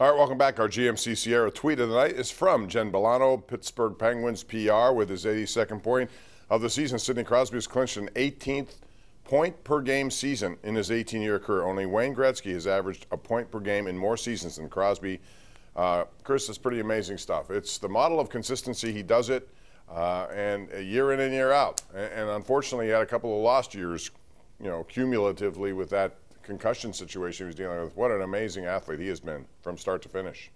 All right, welcome back. Our GMC Sierra tweet of the night is from Jen Bullano, Pittsburgh Penguins PR, with his 82nd point of the season. Sidney Crosby has clinched an 18th point per game season in his 18 year career. Only Wayne Gretzky has averaged a point per game in more seasons than Crosby. Uh, Chris, it's pretty amazing stuff. It's the model of consistency. He does it, uh, and year in and year out. And, and unfortunately, he had a couple of lost years, you know, cumulatively with that concussion situation he was dealing with. What an amazing athlete he has been from start to finish.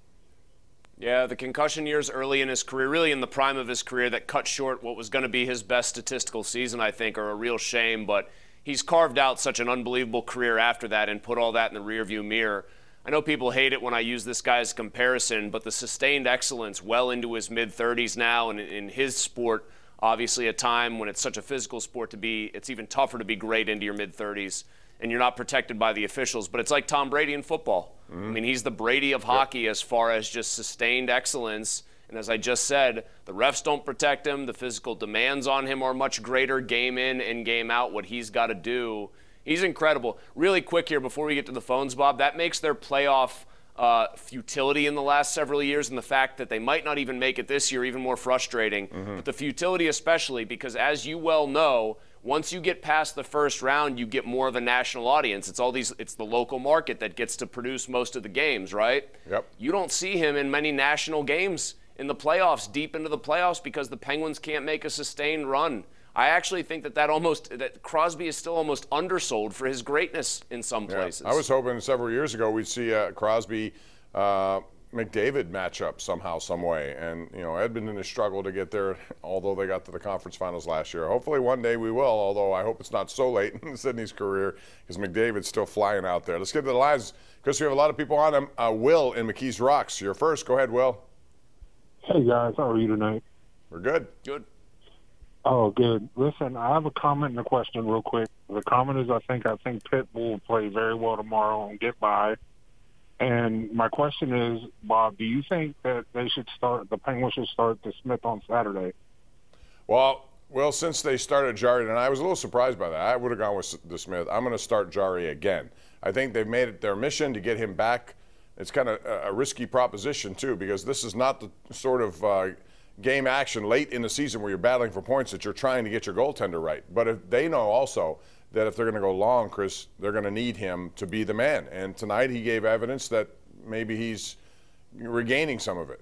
Yeah, the concussion years early in his career, really in the prime of his career, that cut short what was going to be his best statistical season, I think, are a real shame. But he's carved out such an unbelievable career after that and put all that in the rearview mirror. I know people hate it when I use this guy's comparison, but the sustained excellence well into his mid 30s now and in his sport, obviously a time when it's such a physical sport to be, it's even tougher to be great into your mid 30s and you're not protected by the officials. But it's like Tom Brady in football. Mm-hmm. I mean, he's the Brady of hockey yep. as far as just sustained excellence. And as I just said, the refs don't protect him. The physical demands on him are much greater game in and game out, what he's got to do. He's incredible. Really quick here before we get to the phones, Bob, that makes their playoff uh, futility in the last several years and the fact that they might not even make it this year even more frustrating. Mm-hmm. But the futility, especially, because as you well know, once you get past the first round, you get more of a national audience. It's all these it's the local market that gets to produce most of the games, right? Yep. You don't see him in many national games in the playoffs, deep into the playoffs because the Penguins can't make a sustained run. I actually think that that almost that Crosby is still almost undersold for his greatness in some places. I was hoping several years ago we'd see uh, Crosby uh, McDavid matchup somehow, some way. And you know, Edmonton has struggled to get there, although they got to the conference finals last year. Hopefully, one day we will. Although I hope it's not so late in Sidney's career because McDavid's still flying out there. Let's get to the lines, Chris. We have a lot of people on them. Uh, will in McKees Rocks. You're first. Go ahead, Will. Hey guys, how are you tonight? We're good. Good. Oh, good. Listen, I have a comment and a question real quick. The comment is, I think I think Pitt will play very well tomorrow and get by. And my question is, Bob, do you think that they should start, the Penguins should start the Smith on Saturday? Well, well, since they started Jarry, and I was a little surprised by that. I would have gone with DeSmith. I'm going to start Jarry again. I think they've made it their mission to get him back. It's kind of a, risky proposition, too, because this is not the sort of uh, game action late in the season where you're battling for points that you're trying to get your goaltender right. But if they know also that if they're going to go long, Chris, they're going to need him to be the man. And tonight he gave evidence that maybe he's regaining some of it.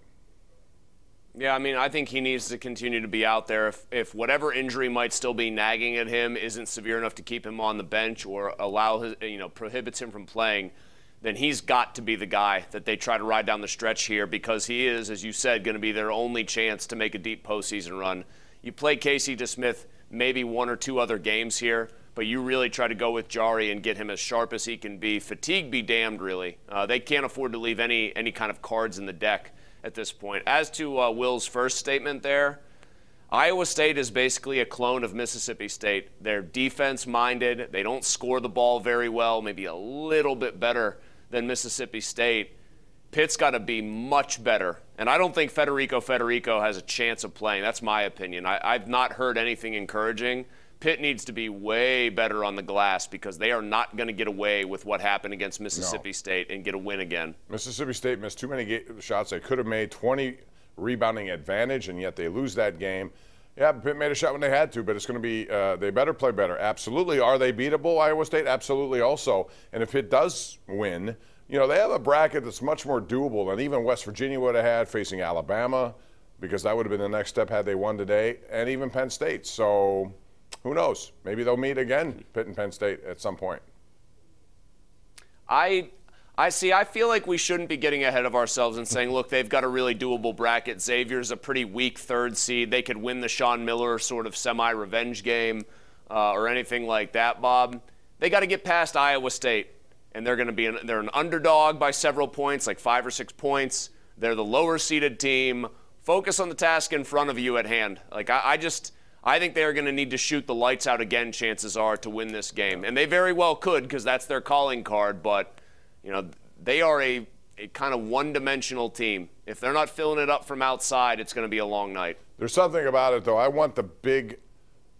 Yeah, I mean, I think he needs to continue to be out there. If, if whatever injury might still be nagging at him isn't severe enough to keep him on the bench or allow his, you know, prohibits him from playing, then he's got to be the guy that they try to ride down the stretch here because he is, as you said, going to be their only chance to make a deep postseason run. You play Casey DeSmith maybe one or two other games here but you really try to go with Jarry and get him as sharp as he can be. Fatigue be damned, really. Uh, they can't afford to leave any any kind of cards in the deck at this point. As to uh, Will's first statement there, Iowa State is basically a clone of Mississippi State. They're defense minded. They don't score the ball very well, maybe a little bit better than Mississippi State. Pitt's got to be much better. And I don't think Federiko Federiko has a chance of playing. That's my opinion. I, I've not heard anything encouraging. Pitt needs to be way better on the glass because they are not going to get away with what happened against Mississippi no. State and get a win again. Mississippi State missed too many shots. They could have made 20 rebounding advantage, and yet they lose that game. Yeah, Pitt made a shot when they had to, but it's going to be, uh, they better play better. Absolutely. Are they beatable, Iowa State? Absolutely also. And if Pitt does win, you know, they have a bracket that's much more doable than even West Virginia would have had facing Alabama, because that would have been the next step had they won today, and even Penn State. So who knows? Maybe they'll meet again, Pitt and Penn State, at some point. I I see. I feel like we shouldn't be getting ahead of ourselves and saying, look, they've got a really doable bracket. Xavier's a pretty weak third seed. They could win the Sean Miller sort of semi revenge game uh, or anything like that, Bob. They got to get past Iowa State, and they're going to be an, they're an underdog by several points, like five or six points. They're the lower seeded team. Focus on the task in front of you at hand. Like I, I just I think they are going to need to shoot the lights out again, chances are, to win this game. And they very well could because that's their calling card. But, you know, they are a, a kind of one dimensional team. If they're not filling it up from outside, it's going to be a long night. There's something about it, though. I want the big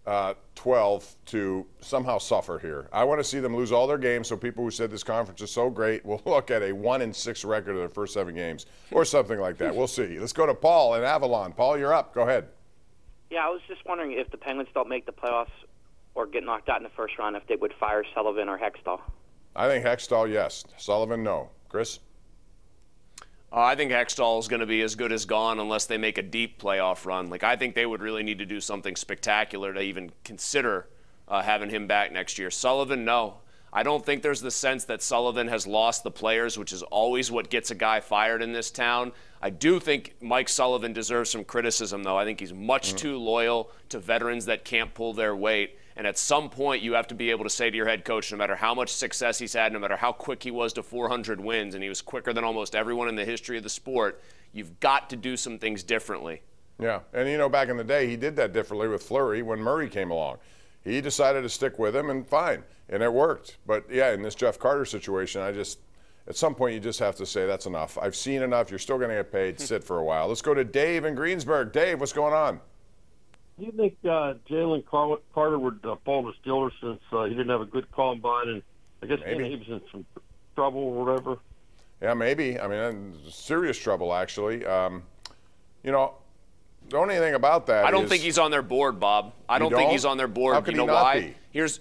uh, 12 to somehow suffer here. I want to see them lose all their games so people who said this conference is so great will look at a 1 in 6 record of their first 7 games or something like that. We'll see. Let's go to Paul in Avalon. Paul, you're up. Go ahead. Yeah, I was just wondering if the Penguins don't make the playoffs or get knocked out in the first round if they would fire Sullivan or Hextall. I think Hextall, yes. Sullivan, no. Chris? Uh, I think Hextall is going to be as good as gone unless they make a deep playoff run. Like I think they would really need to do something spectacular to even consider uh, having him back next year. Sullivan, no. I don't think there's the sense that Sullivan has lost the players, which is always what gets a guy fired in this town. I do think Mike Sullivan deserves some criticism, though. I think he's much mm-hmm. too loyal to veterans that can't pull their weight. And at some point, you have to be able to say to your head coach, no matter how much success he's had, no matter how quick he was to 400 wins, and he was quicker than almost everyone in the history of the sport, you've got to do some things differently. Yeah, and you know, back in the day, he did that differently with Fleury when Murray came along. He decided to stick with him, and fine, and it worked. But yeah, in this Jeff Carter situation, I just at some point you just have to say that's enough. I've seen enough. You're still going to get paid. Sit for a while. Let's go to Dave in Greensburg. Dave, what's going on? Do you think uh, Jalen Carter would uh, fall to Steelers since uh, he didn't have a good combine and I guess maybe. he was in some trouble or whatever? Yeah, maybe. I mean, serious trouble actually. Um, you know, the only thing about that I don't think he's on their board, Bob. I don't, don't, think he's on their board. How could you know he not why? Be? Here's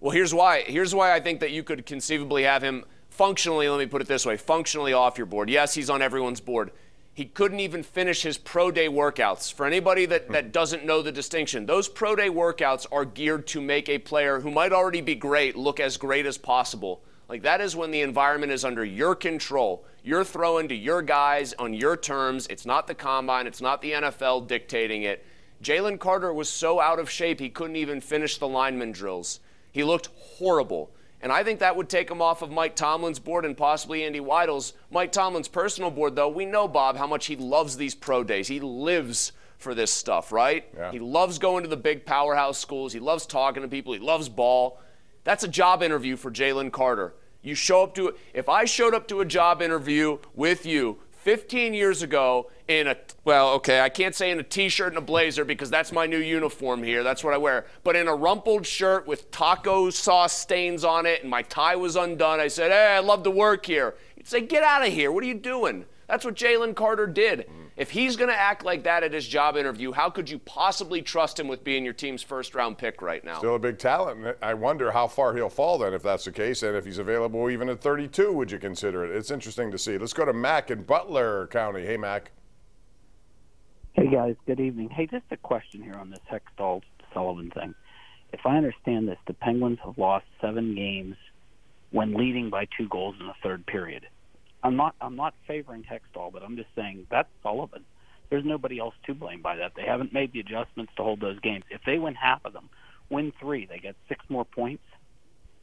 well, here's why. Here's why I think that you could conceivably have him functionally. Let me put it this way: functionally off your board. Yes, he's on everyone's board. He couldn't even finish his pro day workouts. For anybody that, that doesn't know the distinction, those pro day workouts are geared to make a player who might already be great look as great as possible. Like that is when the environment is under your control. You're throwing to your guys on your terms. It's not the combine, it's not the NFL dictating it. Jalen Carter was so out of shape he couldn't even finish the lineman drills. He looked horrible. And I think that would take him off of Mike Tomlin's board and possibly Andy Weidl's. Mike Tomlin's personal board, though, we know, Bob, how much he loves these pro days. He lives for this stuff, right? Yeah. He loves going to the big powerhouse schools. He loves talking to people. He loves ball. That's a job interview for Jalen Carter. You show up to if I showed up to a job interview with you 15 years ago in a well, okay, I can't say in a t-shirt and a blazer because that's my new uniform here. That's what I wear. But in a rumpled shirt with taco sauce stains on it and my tie was undone, I said, "Hey, I love to work here." You'd say, "Get out of here. What are you doing?" That's what Jalen Carter did. If he's going to act like that at his job interview, how could you possibly trust him with being your team's first round pick right now? Still a big talent. I wonder how far he'll fall then if that's the case. And if he's available even at 32, would you consider it? It's interesting to see. Let's go to Mac in Butler County. Hey, Mac. Hey, guys. Good evening. Hey, just a question here on this Hextall Sullivan thing. If I understand this, the Penguins have lost seven games when leading by two goals in the third period. I'm not I'm not favoring Hextall, but I'm just saying that's Sullivan. There's nobody else to blame by that. They haven't made the adjustments to hold those games. If they win half of them, win three, they get six more points.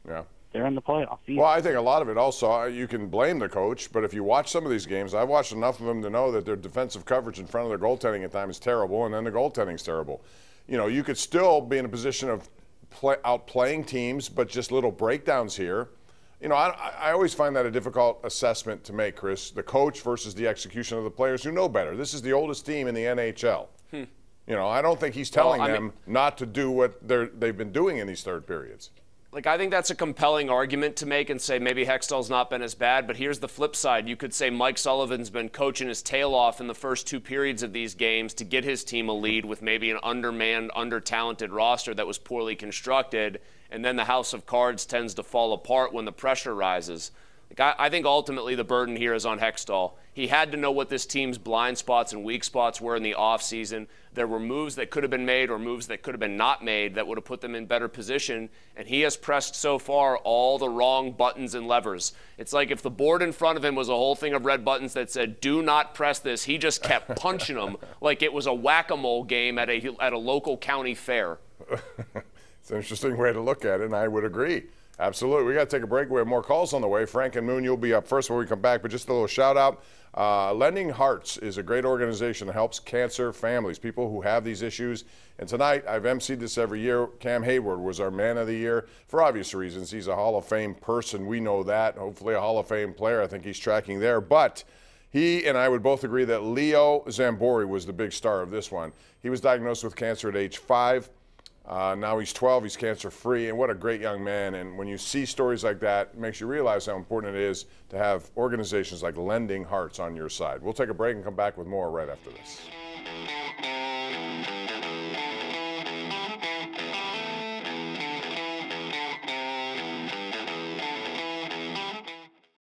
Yeah. They're in the playoffs. Well, I think a lot of it also, uh, you can blame the coach, but if you watch some of these games, I've watched enough of them to know that their defensive coverage in front of their goaltending at times is terrible, and then the goaltending's terrible. You know, you could still be in a position of play, outplaying teams, but just little breakdowns here you know, I, I, always find that a difficult assessment to make, Chris. The coach versus the execution of the players who know better. This is the oldest team in the NHL. Hmm. You know, I don't think he's telling well, them mean, not to do what they've been doing in these third periods like I think that's a compelling argument to make and say maybe Hextall's not been as bad, but here's the flip side. You could say Mike Sullivan's been coaching his tail off in the first two periods of these games to get his team a lead with maybe an undermanned, under-talented roster that was poorly constructed, and then the house of cards tends to fall apart when the pressure rises. Like I, I think ultimately the burden here is on Hextall. He had to know what this team's blind spots and weak spots were in the offseason. There were moves that could have been made or moves that could have been not made that would have put them in better position. And he has pressed so far all the wrong buttons and levers. It's like if the board in front of him was a whole thing of red buttons that said, do not press this, he just kept punching them like it was a whack a mole game at a, at a local county fair. it's an interesting way to look at it, and I would agree. Absolutely. We got to take a break. We have more calls on the way. Frank and Moon, you'll be up first when we come back, but just a little shout out. Uh, Lending Hearts is a great organization that helps cancer families, people who have these issues. And tonight, I've emceed this every year. Cam Heyward was our man of the year for obvious reasons. He's a Hall of Fame person. We know that. Hopefully, a Hall of Fame player. I think he's tracking there. But he and I would both agree that Leo Zambori was the big star of this one. He was diagnosed with cancer at age five. Uh, now he's 12, he's cancer free, and what a great young man. And when you see stories like that, it makes you realize how important it is to have organizations like Lending Hearts on your side. We'll take a break and come back with more right after this.